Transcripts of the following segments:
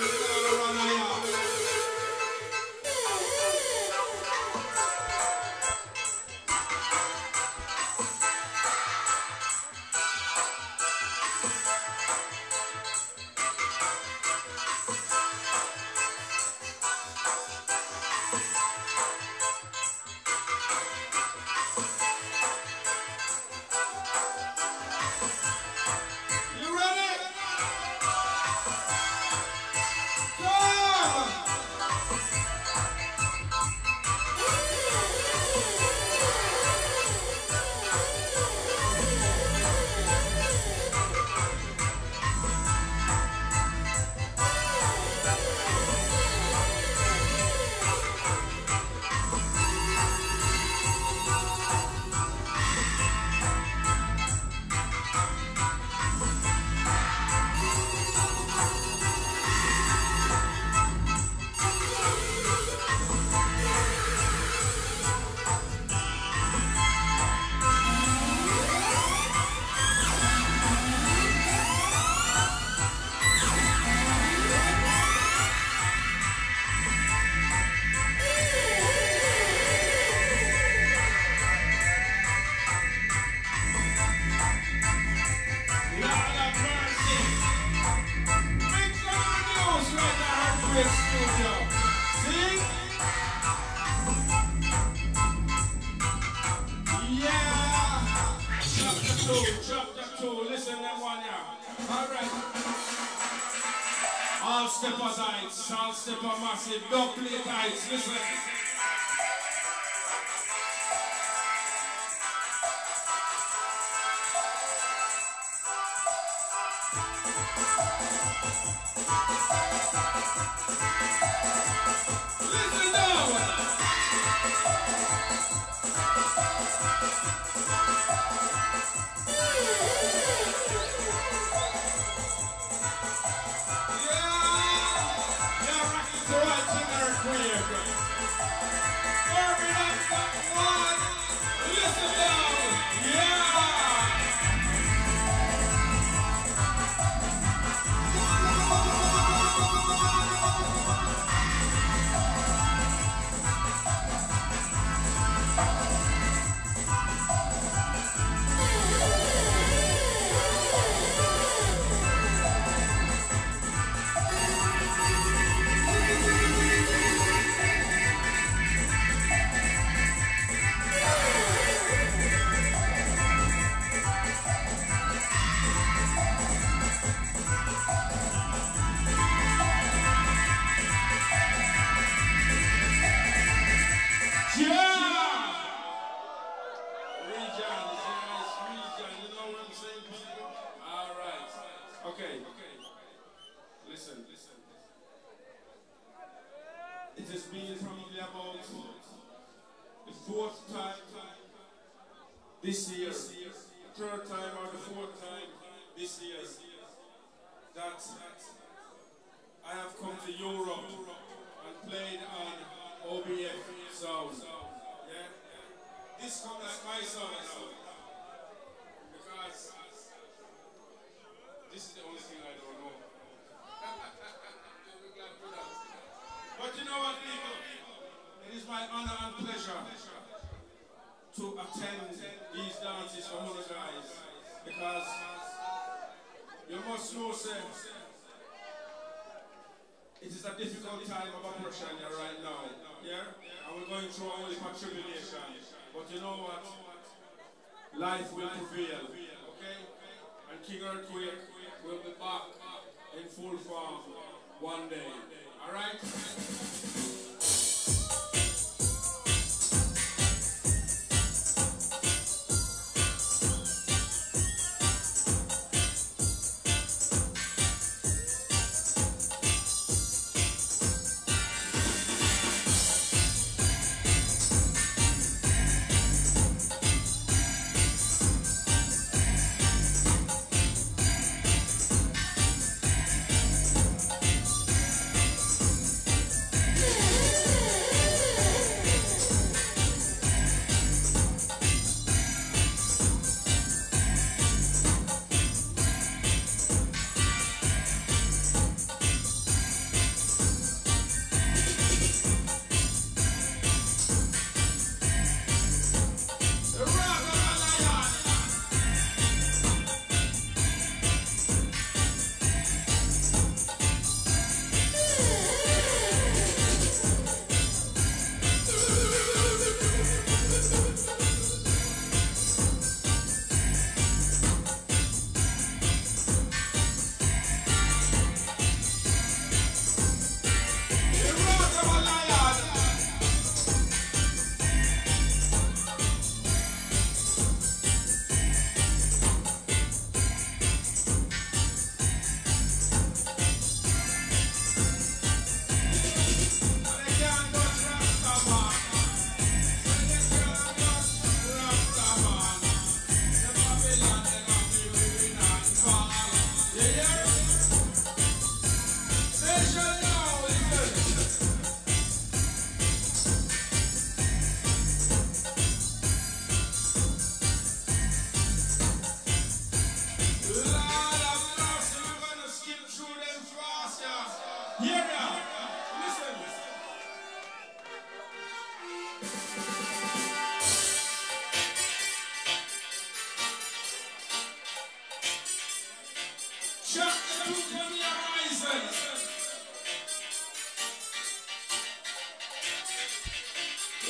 Hallelujah. stepper tight, massive, don't play tight, listen. Listen now. This being from level the fourth time this year, third time or the fourth time this year, that I have come to Europe and played on OBF sound. Yeah? This comes like my song now. to attend these dances for other guys because you must know, sir, it is a difficult time of oppression here right now, yeah? And we're going through only for tribulation. But you know what? Life will prevail, okay? And King Earthquake will be back in full form one day, all right?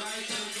Right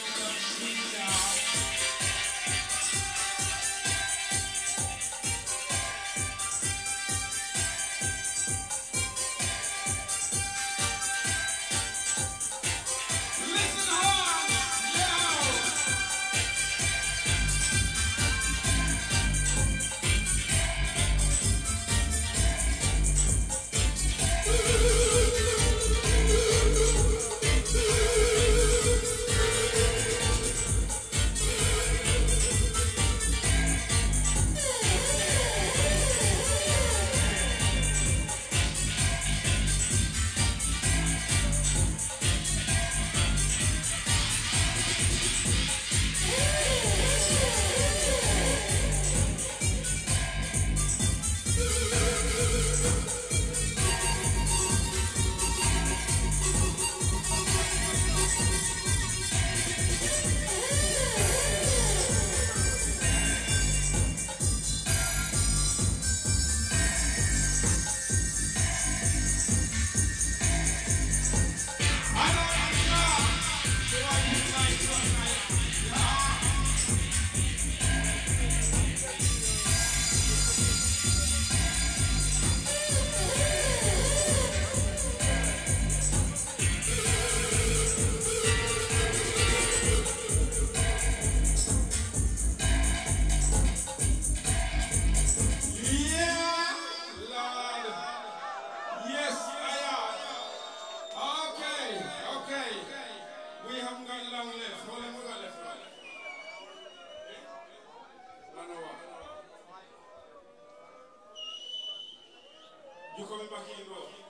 come Machindo.